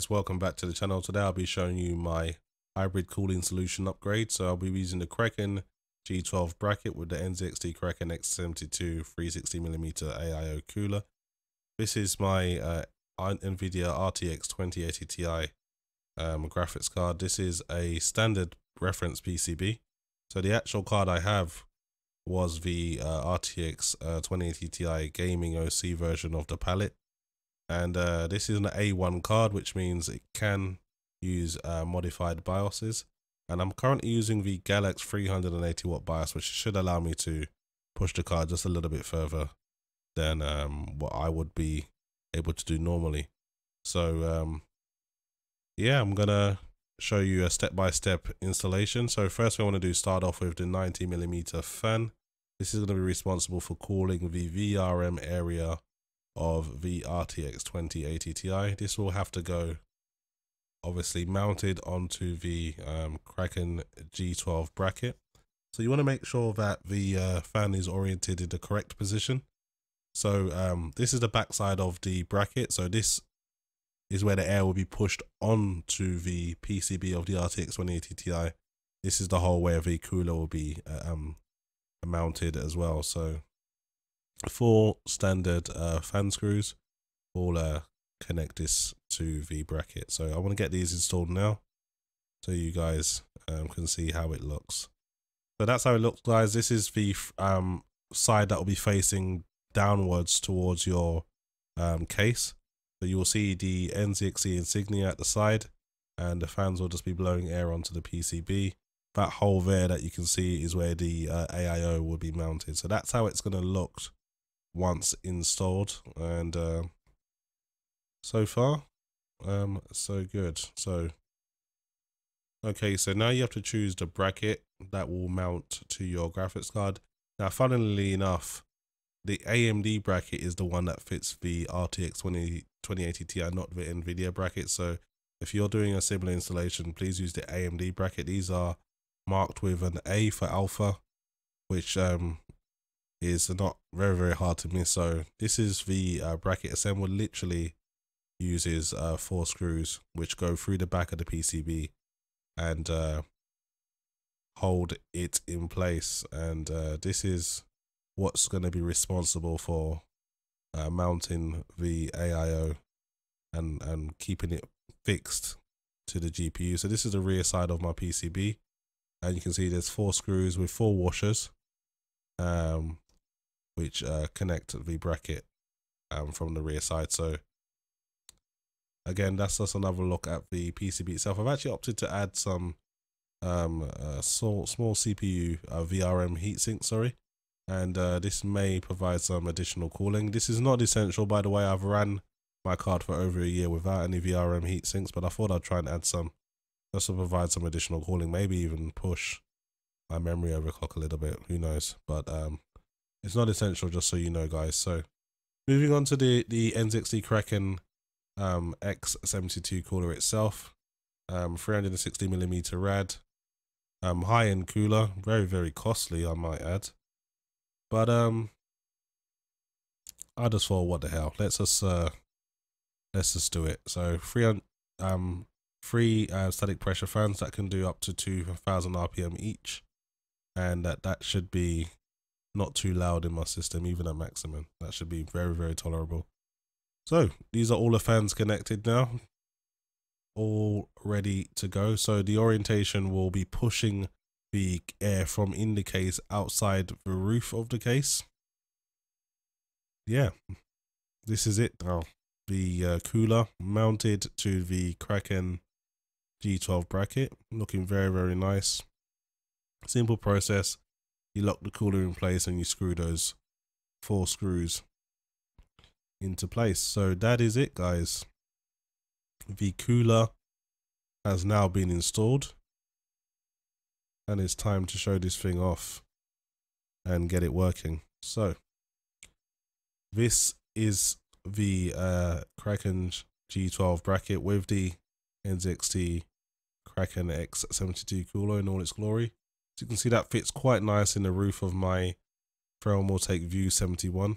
Guys, welcome back to the channel. Today I'll be showing you my hybrid cooling solution upgrade. So I'll be using the Kraken G12 bracket with the NZXT Kraken X72 360mm AIO cooler. This is my uh, NVIDIA RTX 2080 Ti um, graphics card. This is a standard reference PCB. So the actual card I have was the uh, RTX uh, 2080 Ti gaming OC version of the Palit and uh, this is an A1 card which means it can use uh, modified BIOSes and I'm currently using the Galax 380 watt BIOS which should allow me to push the card just a little bit further than um, what I would be able to do normally. So um, yeah I'm gonna show you a step-by-step -step installation. So first we want to do start off with the 90 millimeter fan. This is going to be responsible for cooling the VRM area of the RTX 2080 Ti. This will have to go obviously mounted onto the um, Kraken G12 bracket. So you want to make sure that the uh, fan is oriented in the correct position. So um, this is the backside of the bracket. So this is where the air will be pushed onto the PCB of the RTX 2080 Ti. This is the hole where the cooler will be uh, um, mounted as well. So four standard uh, fan screws all uh, connect this to the bracket. So I want to get these installed now so you guys um, can see how it looks. So that's how it looks guys. This is the um, side that will be facing downwards towards your um, case. So you will see the NZXT insignia at the side and the fans will just be blowing air onto the PCB. That hole there that you can see is where the uh, AIO will be mounted. So that's how it's going to look once installed and uh, so far um so good. So okay so now you have to choose the bracket that will mount to your graphics card. Now funnily enough the AMD bracket is the one that fits the RTX 20, 2080 Ti not the Nvidia bracket. So if you're doing a similar installation please use the AMD bracket. These are marked with an A for alpha which um is not very very hard to miss. So this is the uh, bracket assembly literally uses uh, four screws which go through the back of the PCB and uh, hold it in place. And uh, this is what's going to be responsible for uh, mounting the AIO and and keeping it fixed to the GPU so this is the rear side of my PCB and you can see there's four screws with four washers. Um, which uh, connect the bracket um, from the rear side. So again, that's just another look at the PCB itself. I've actually opted to add some um, uh, small, small CPU uh, VRM heatsink, sorry. And uh, this may provide some additional cooling. This is not essential, by the way. I've ran my card for over a year without any VRM heatsinks, but I thought I'd try and add some just to provide some additional cooling, maybe even push my memory overclock a little bit. Who knows? But um, it's not essential, just so you know, guys. So moving on to the, the NZXT Kraken um, X72 cooler itself. Um, 360 millimeter rad. Um, high-end cooler, very, very costly, I might add. But um, I just thought, what the hell? Let's just uh, let's just do it. So three um three uh, static pressure fans that can do up to 2000 rpm each and that that should be not too loud in my system, even at maximum. That should be very, very tolerable. So these are all the fans connected now, all ready to go. So the orientation will be pushing the air from in the case outside the roof of the case. Yeah, this is it now. The uh, cooler mounted to the Kraken G12 bracket, looking very, very nice. Simple process you lock the cooler in place and you screw those four screws into place. So that is it guys. The cooler has now been installed and it's time to show this thing off and get it working. So this is the uh, Kraken G12 bracket with the NZXT Kraken X72 cooler in all its glory. You can see that fits quite nice in the roof of my Thermaltake View 71.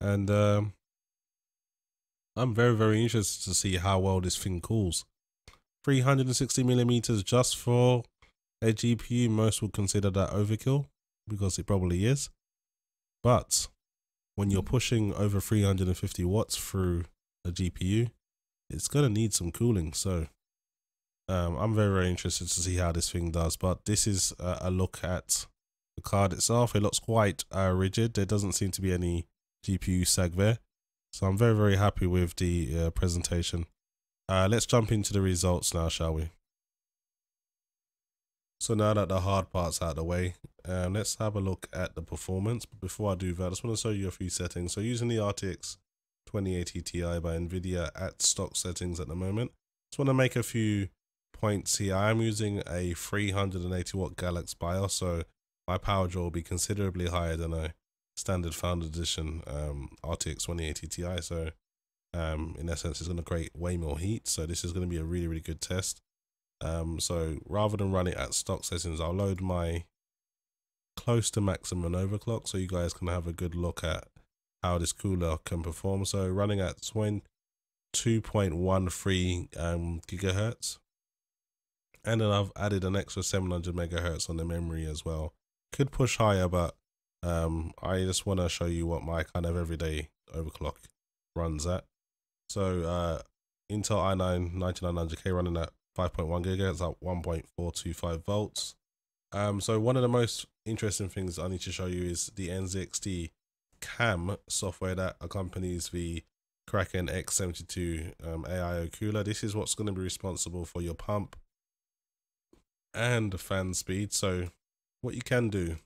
And um, I'm very, very interested to see how well this thing cools. 360 millimeters just for a GPU, most would consider that overkill because it probably is. But when you're pushing over 350 watts through a GPU, it's going to need some cooling. So um, I'm very, very interested to see how this thing does. But this is a, a look at the card itself. It looks quite uh, rigid. There doesn't seem to be any GPU sag there. So I'm very, very happy with the uh, presentation. Uh, let's jump into the results now, shall we? So now that the hard part's out of the way, um, let's have a look at the performance. But before I do that, I just want to show you a few settings. So using the RTX 2080 Ti by NVIDIA at stock settings at the moment. Just want to make a few points here. I'm using a 380 watt Galax BIOS, so my power draw will be considerably higher than a standard Founders Edition um, RTX 2080 Ti. So um, in essence, it's going to create way more heat. So this is going to be a really, really good test. Um, so rather than run it at stock settings, I'll load my close to maximum overclock so you guys can have a good look at how this cooler can perform. So running at 2.13 um, gigahertz. And then I've added an extra 700 megahertz on the memory as well. Could push higher, but um, I just want to show you what my kind of everyday overclock runs at. So uh, Intel i9 9900K running at 5.1 gigahertz at 1.425 volts. Um, so one of the most interesting things I need to show you is the NZXT CAM software that accompanies the Kraken X72 um, AIO cooler. This is what's going to be responsible for your pump and fan speed. So what you can do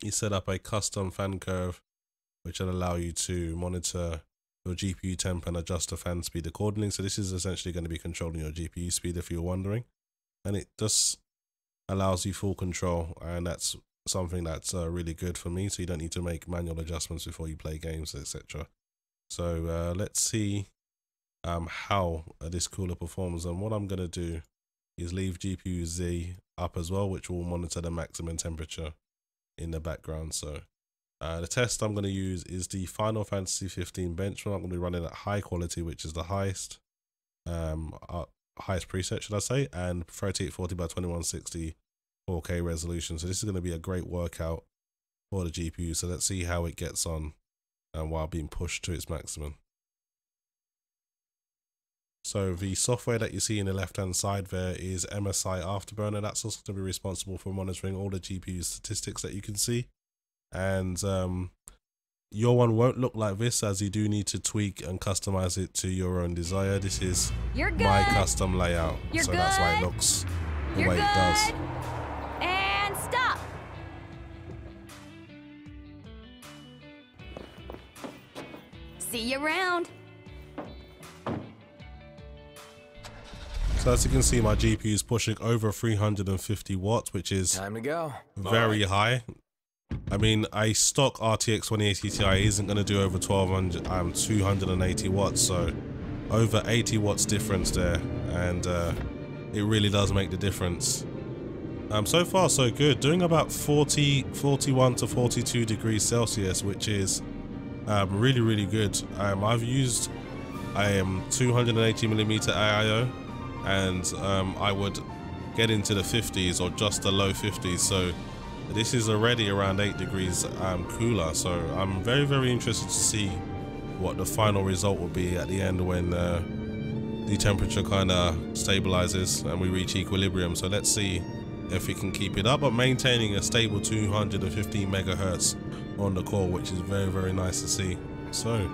you set up a custom fan curve which will allow you to monitor your GPU temp and adjust the fan speed accordingly. So this is essentially going to be controlling your GPU speed if you're wondering. And it just allows you full control and that's something that's uh, really good for me. So you don't need to make manual adjustments before you play games, etc. So uh, let's see um, how this cooler performs. And what I'm going to do is leave GPU Z up as well, which will monitor the maximum temperature in the background. So uh, the test I'm going to use is the Final Fantasy 15 benchmark. I'm going to be running at high quality, which is the highest um, uh, highest preset, should I say, and 3840 by 2160 4K resolution. So this is going to be a great workout for the GPU. So let's see how it gets on and while being pushed to its maximum. So the software that you see in the left hand side there is MSI Afterburner. That's also going to be responsible for monitoring all the GPU statistics that you can see. And um, your one won't look like this as you do need to tweak and customize it to your own desire. This is my custom layout. You're so good. that's why it looks the You're way good. it does. And stop. See you around. So as you can see, my GPU is pushing over 350 watts, which is time to go. Very right. high. I mean, a stock RTX 2080 Ti isn't going to do over 1200, um, 280 watts, so over 80 watts difference there, and uh, it really does make the difference. Um, so far, so good. Doing about 40, 41 to 42 degrees Celsius, which is um, really, really good. Um, I've used I am 280 millimeter AIO and um, I would get into the 50s or just the low 50s. So this is already around 8 degrees um, cooler. So I'm very, very interested to see what the final result will be at the end when uh, the temperature kind of stabilizes and we reach equilibrium. So let's see if we can keep it up, but maintaining a stable 215 megahertz on the core, which is very, very nice to see. So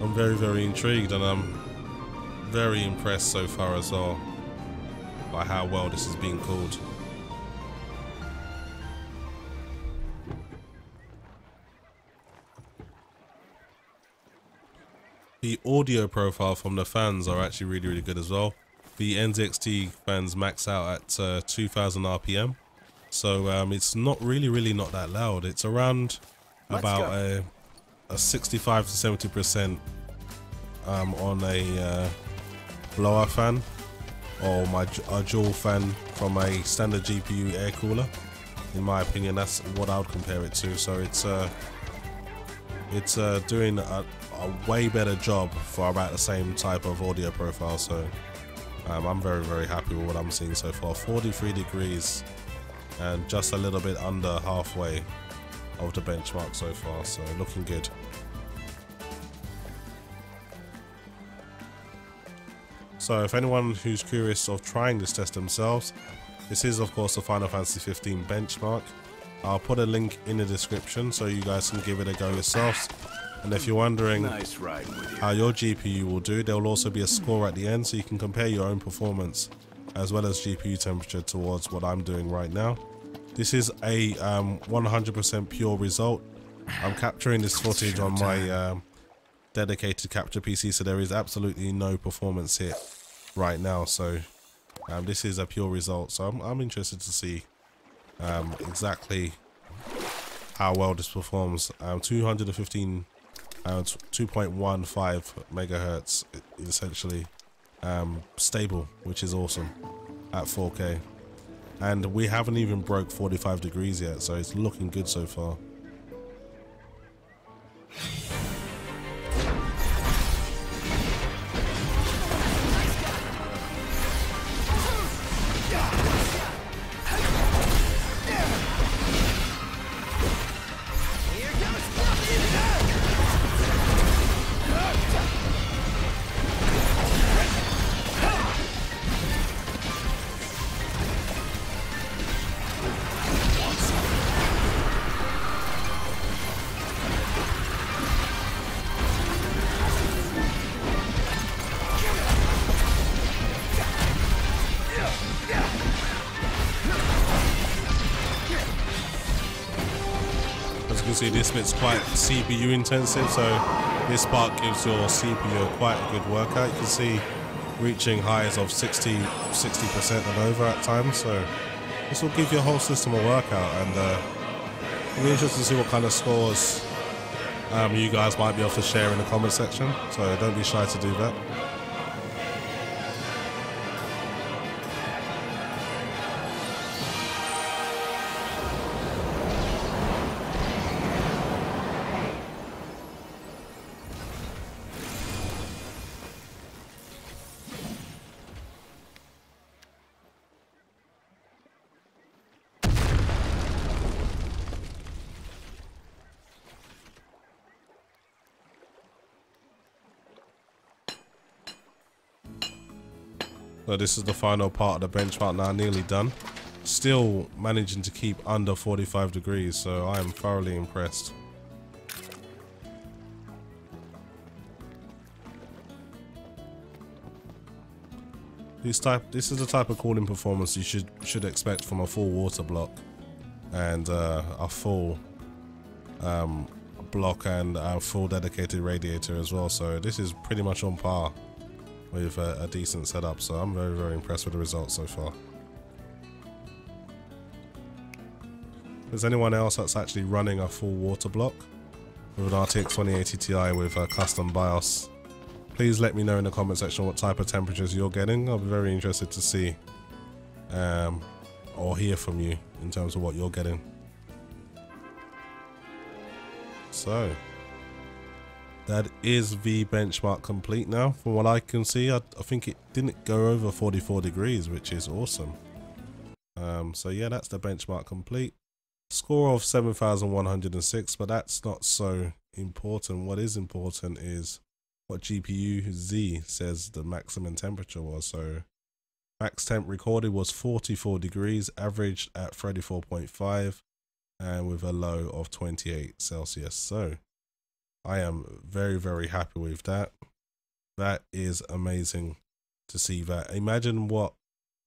I'm very, very intrigued and I'm very impressed so far as well by how well this is being called. The audio profile from the fans are actually really, really good as well. The NZXT fans max out at uh, 2000 RPM. So um, it's not really, really not that loud. It's around Let's about a, a 65 to 70% um, on a uh, blower fan or my a dual fan from a standard GPU air cooler. In my opinion, that's what I would compare it to. So it's uh, it's uh, doing a, a way better job for about the same type of audio profile. So um, I'm very, very happy with what I'm seeing so far. 43 degrees and just a little bit under halfway of the benchmark so far. So looking good. So if anyone who's curious of trying this test themselves, this is of course the Final Fantasy 15 benchmark. I'll put a link in the description so you guys can give it a go yourselves. And if you're wondering Nice you. how your GPU will do, there will also be a score at the end so you can compare your own performance as well as GPU temperature towards what I'm doing right now. This is a 100% um, pure result. I'm capturing this footage on my um, dedicated capture PC so there is absolutely no performance hit right now so um, this is a pure result so I'm, I'm interested to see um, exactly how well this performs. Um, 215, uh, 2.15 megahertz essentially um, stable, which is awesome at 4K. And we haven't even broke 45 degrees yet, so it's looking good so far. See, this bit's quite CPU intensive, so this part gives your CPU quite a good workout. You can see reaching highs of 60, 60% and over at times, so this will give your whole system a workout, and uh, it'll be interesting to see what kind of scores um, you guys might be able to share in the comment section, so don't be shy to do that. So this is the final part of the benchmark now, nearly done. Still managing to keep under 45 degrees, so I am thoroughly impressed. This type, this is the type of cooling performance you should should expect from a full water block, and uh, a full um, block and a full dedicated radiator as well. So this is pretty much on par with a, a decent setup. So I'm very very impressed with the results so far. There's anyone else that's actually running a full water block with an RTX 2080 Ti with a custom BIOS, please let me know in the comment section what type of temperatures you're getting. I'll be very interested to see um, or hear from you in terms of what you're getting. So, that is the benchmark complete now. From what I can see, I, I think it didn't go over 44 degrees, which is awesome. Um, so yeah, that's the benchmark complete. Score of 7,106, but that's not so important. What is important is what GPU Z says the maximum temperature was. So max temp recorded was 44 degrees, averaged at 34.5, and with a low of 28 Celsius. So I am very, very happy with that. That is amazing to see that. Imagine what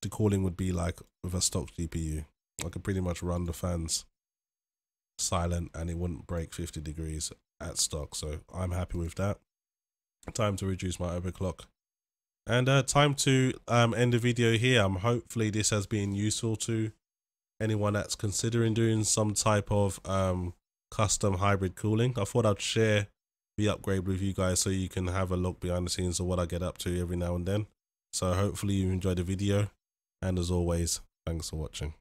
the cooling would be like with a stock GPU. I could pretty much run the fans silent and it wouldn't break 50 degrees at stock. So I'm happy with that. Time to reduce my overclock. And uh, time to um, end the video here. Um, hopefully this has been useful to anyone that's considering doing some type of um, custom hybrid cooling. I thought I'd share the upgrade with you guys so you can have a look behind the scenes of what I get up to every now and then. So hopefully you enjoyed the video and as always, thanks for watching.